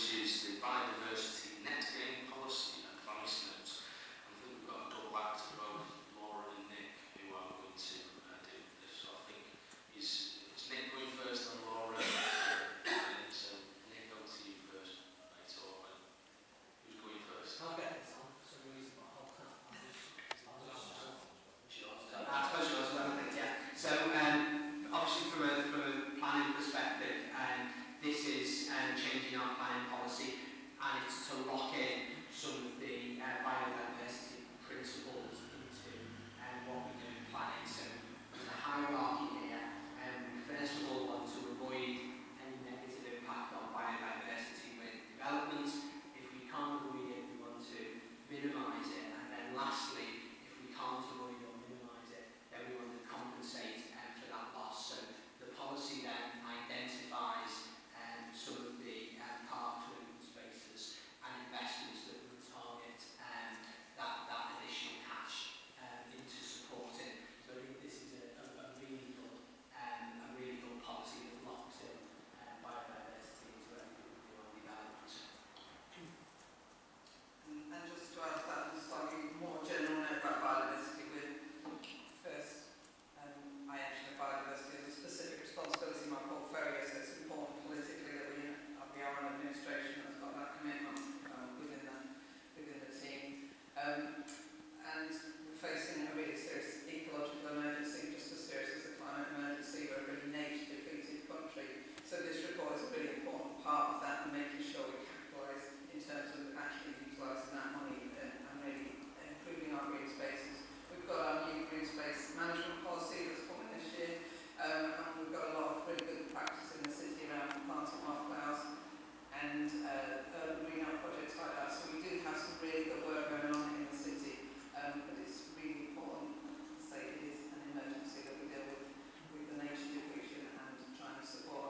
which is the biodiversity net gain policy terms of actually utilising that money and, and really improving our green spaces. We've got our new green space management policy that's coming this year, um, and we've got a lot of really good practice in the city around planting our and uh, urban greenhouse projects like that. So we do have some really good work going on in the city, um, but it's really important to say it is an emergency that we deal with, with the nature depletion and trying to support